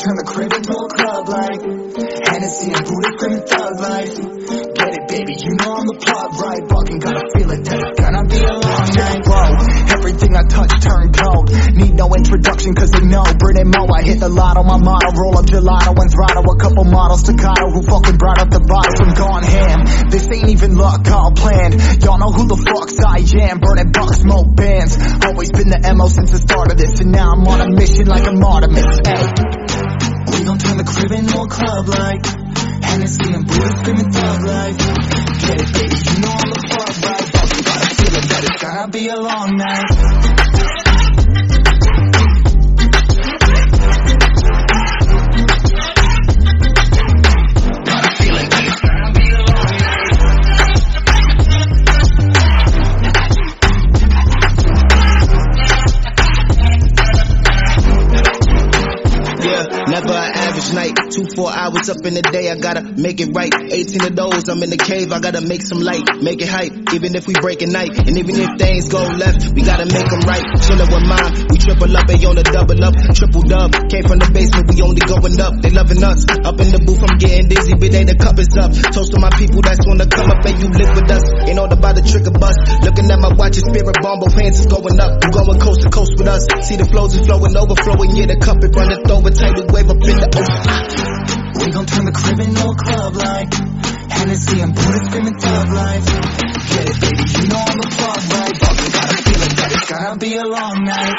turn the crib into a club like Hennessy and Buddha screaming thug life. Get it, baby, you know I'm the plug, right? Fucking gotta feel it that it's gonna be a long night. Whoa, everything I touch turn gold. Need no introduction cause they know Brit and Mo. I hit the lotto, my motto, roll up gelato and throttle. A couple models staccato who fucking brought up the bottles. I'm gone ham. This ain't even luck, all planned. Y'all know who the fucks I am. Burning bucks, smoke bands. Always been the MO since the start of this. And now I'm on a mission like a Artemis. Hey. We gon' turn the crib into a club like Hennessy and Buddha screaming thug life. Get it, baby, you know I'm the plug, right? Fucking gotta feel it that it's gonna be a long night. Night. Two, four hours up in the day, I gotta make it right. 18 of those, I'm in the cave, I gotta make some light, make it hype. Even if we break a night, and even if things go left, we gotta make them right. Chillin' with mine, we triple up, they on the double up, triple dub. Came from the basement, we only going up, they loving us. Up in the booth, I'm getting dizzy, but they the cup is up. Toast to my people that's wanna come up and you live with us. Ain't all about the trick of bus. Looking at my watch, your spirit bomb, both hands is going up. You going coast to coast with us. See the flows is flowing, overflowing, yeah, the cup it runneth over, tidal wave up in the ocean. We gon' turn the crib into a club like Hennessy and Buddha screaming thug life. Get it, baby, you know I'm the plug, right? Fucking got a feel it that it's gonna be a long night.